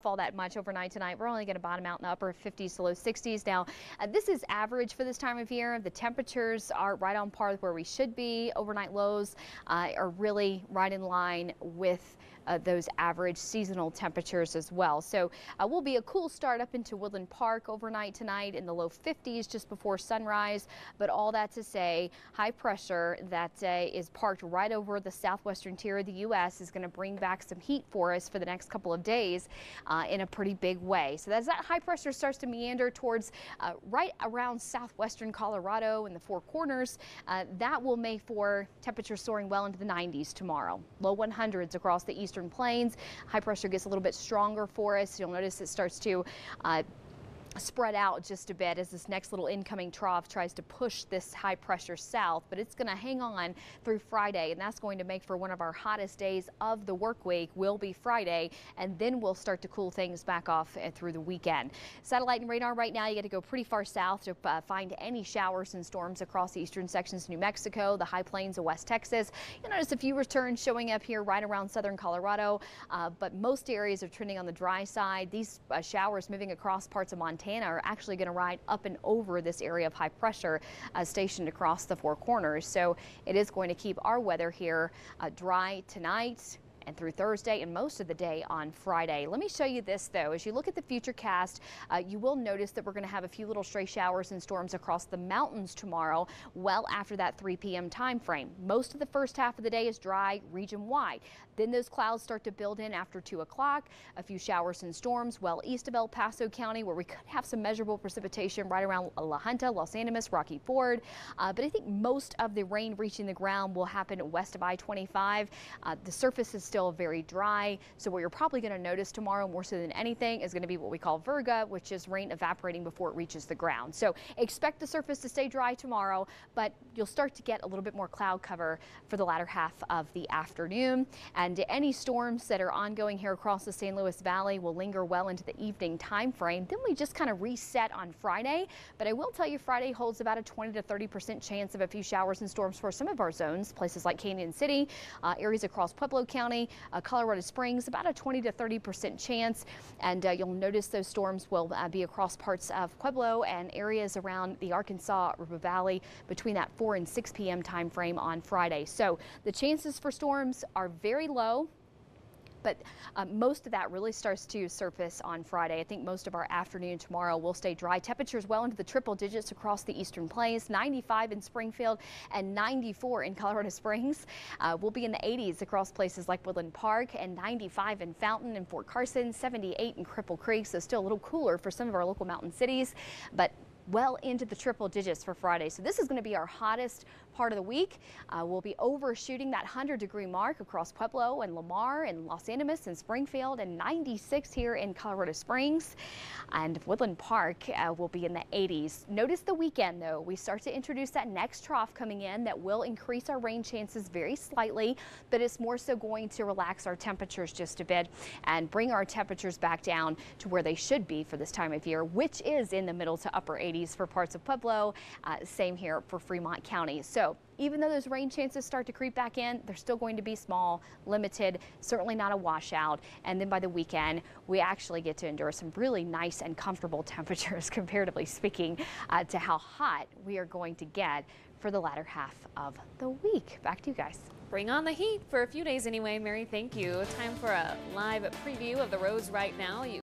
fall that much overnight tonight. We're only going to bottom out in the upper 50s to low 60s. Now, uh, this is average for this time of year. The temperatures are right on par with where we should be. Overnight lows uh, are really right in line with uh, those average seasonal temperatures as well. So uh, will be a cool start up into Woodland Park overnight tonight in the low 50s just before sunrise. But all that to say, high pressure that uh, is parked right over the southwestern tier of the U.S. is going to bring back some heat for us for the next couple of days uh, in a pretty big way. So as that high pressure starts to meander towards uh, right around southwestern Colorado and the Four Corners, uh, that will make for temperatures soaring well into the 90s tomorrow. Low 100s across the eastern eastern plains. High pressure gets a little bit stronger for us. You'll notice it starts to uh, spread out just a bit as this next little incoming trough tries to push this high pressure south, but it's going to hang on through Friday, and that's going to make for one of our hottest days of the work week will be Friday, and then we'll start to cool things back off uh, through the weekend. Satellite and radar right now, you got to go pretty far south to uh, find any showers and storms across the eastern sections of New Mexico, the high plains of West Texas. You'll notice a few returns showing up here right around southern Colorado, uh, but most areas are trending on the dry side. These uh, showers moving across parts of Montana Montana are actually going to ride up and over this area of high pressure uh, stationed across the four corners. So it is going to keep our weather here uh, dry tonight and through Thursday and most of the day on Friday. Let me show you this though. As you look at the future cast, uh, you will notice that we're going to have a few little stray showers and storms across the mountains tomorrow, well after that 3 p.m. time frame. Most of the first half of the day is dry region wide. Then those clouds start to build in after 2 o'clock. A few showers and storms well east of El Paso County where we could have some measurable precipitation right around La Junta, Las Animas, Rocky Ford. Uh, but I think most of the rain reaching the ground will happen west of I-25. Uh, the surface is still still very dry. So what you're probably going to notice tomorrow more so than anything is going to be what we call virga, which is rain evaporating before it reaches the ground. So expect the surface to stay dry tomorrow, but you'll start to get a little bit more cloud cover for the latter half of the afternoon. And any storms that are ongoing here across the San Luis Valley will linger well into the evening time frame. Then we just kind of reset on Friday. But I will tell you Friday holds about a 20 to 30 percent chance of a few showers and storms for some of our zones, places like Cañon City, uh, areas across Pueblo County, uh, Colorado Springs, about a 20 to 30 percent chance. And uh, you'll notice those storms will uh, be across parts of Pueblo and areas around the Arkansas River Valley between that 4 and 6 p.m. time frame on Friday. So the chances for storms are very low but uh, most of that really starts to surface on Friday. I think most of our afternoon tomorrow will stay dry. Temperatures well into the triple digits across the eastern plains, 95 in Springfield and 94 in Colorado Springs. Uh, we'll be in the 80s across places like Woodland Park and 95 in Fountain and Fort Carson, 78 in Cripple Creek, so still a little cooler for some of our local mountain cities, but well into the triple digits for Friday. So this is going to be our hottest part of the week. Uh, we'll be overshooting that 100 degree mark across Pueblo and Lamar and Las Animas and Springfield and 96 here in Colorado Springs. And Woodland Park uh, will be in the 80s. Notice the weekend though, we start to introduce that next trough coming in that will increase our rain chances very slightly, but it's more so going to relax our temperatures just a bit and bring our temperatures back down to where they should be for this time of year, which is in the middle to upper 80s for parts of Pueblo. Uh, same here for Fremont County. So even though those rain chances start to creep back in, they're still going to be small, limited, certainly not a washout. And then by the weekend, we actually get to endure some really nice and comfortable temperatures, comparatively speaking, uh, to how hot we are going to get for the latter half of the week. Back to you guys. Bring on the heat for a few days anyway, Mary. Thank you. Time for a live preview of the roads right now. You